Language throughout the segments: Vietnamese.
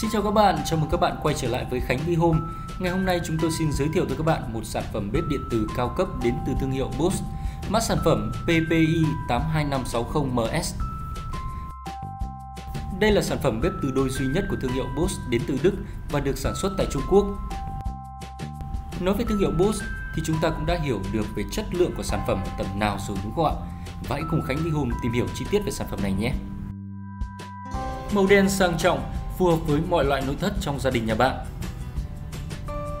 Xin chào các bạn, chào mừng các bạn quay trở lại với Khánh Bi Home. Ngày hôm nay chúng tôi xin giới thiệu tới các bạn một sản phẩm bếp điện tử cao cấp đến từ thương hiệu Bosch, mã sản phẩm PPI 82560MS. Đây là sản phẩm bếp từ đôi duy nhất của thương hiệu Bosch đến từ Đức và được sản xuất tại Trung Quốc. Nói về thương hiệu Bosch thì chúng ta cũng đã hiểu được về chất lượng của sản phẩm ở tầm nào rồi đúng không ạ? Và hãy cùng Khánh Bi Home tìm hiểu chi tiết về sản phẩm này nhé. Màu đen sang trọng, phù hợp với mọi loại nội thất trong gia đình nhà bạn.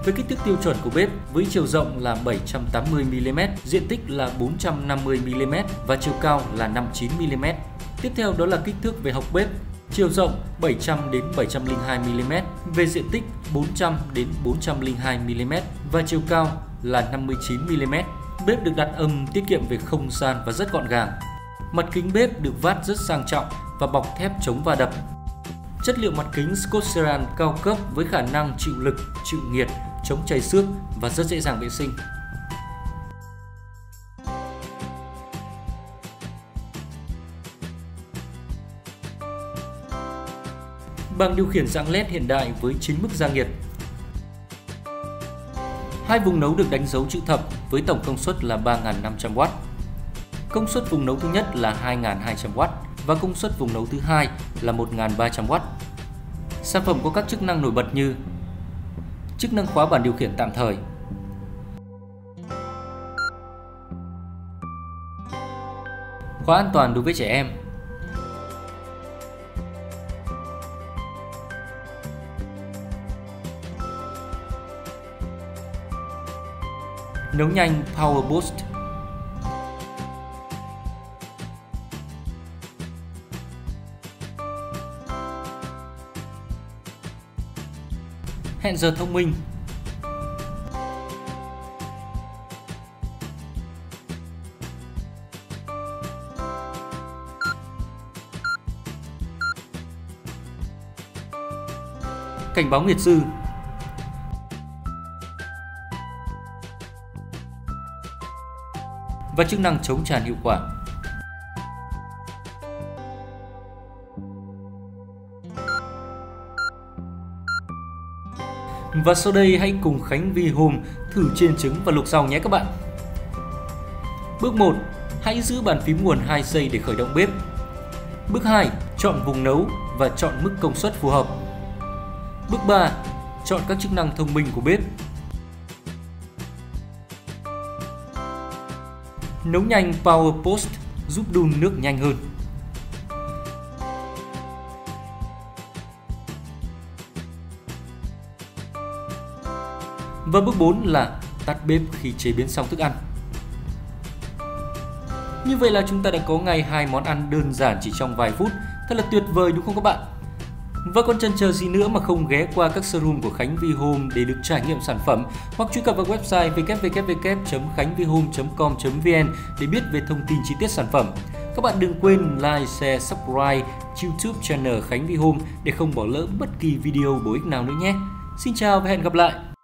Với kích thước tiêu chuẩn của bếp với chiều rộng là 780mm, diện tích là 450mm và chiều cao là 59mm. Tiếp theo đó là kích thước về hộc bếp, chiều rộng 700 đến 702 mm, về diện tích 400 đến 402 mm và chiều cao là 59 mm. Bếp được đặt âm tiết kiệm về không gian và rất gọn gàng. Mặt kính bếp được vát rất sang trọng và bọc thép chống va đập. Chất liệu mặt kính Scott cao cấp với khả năng chịu lực, chịu nhiệt, chống chảy xước và rất dễ dàng vệ sinh. Bảng điều khiển dạng LED hiện đại với 9 mức gia nhiệt. Hai vùng nấu được đánh dấu chữ thập với tổng công suất là 3.500W. Công suất vùng nấu thứ nhất là 2.200W và công suất vùng nấu thứ hai là 1.300W. Sản phẩm có các chức năng nổi bật như chức năng khóa bản điều khiển tạm thời, khóa an toàn đối với trẻ em, nấu nhanh Power Boost hẹn giờ thông minh. Cảnh báo nghiệt dư và chức năng chống tràn hiệu quả. Và sau đây hãy cùng Khánh Vi Hùng thử chiên trứng và luộc rau nhé các bạn. Bước 1. Hãy giữ bàn phím nguồn 2 giây để khởi động bếp. Bước 2. Chọn vùng nấu và chọn mức công suất phù hợp. Bước 3. Chọn các chức năng thông minh của bếp. Nấu nhanh Power Post giúp đun nước nhanh hơn. Và bước 4 là tắt bếp khi chế biến xong thức ăn. Như vậy là chúng ta đã có ngay hai món ăn đơn giản chỉ trong vài phút, thật là tuyệt vời đúng không các bạn? Và còn chân chờ gì nữa mà không ghé qua các showroom của Khánh Vi Home để được trải nghiệm sản phẩm hoặc truy cập vào website www.khánhvihome.com.vn để biết về thông tin chi tiết sản phẩm. Các bạn đừng quên like, share, subscribe YouTube channel Khánh Vi Home để không bỏ lỡ bất kỳ video bổ ích nào nữa nhé. Xin chào và hẹn gặp lại!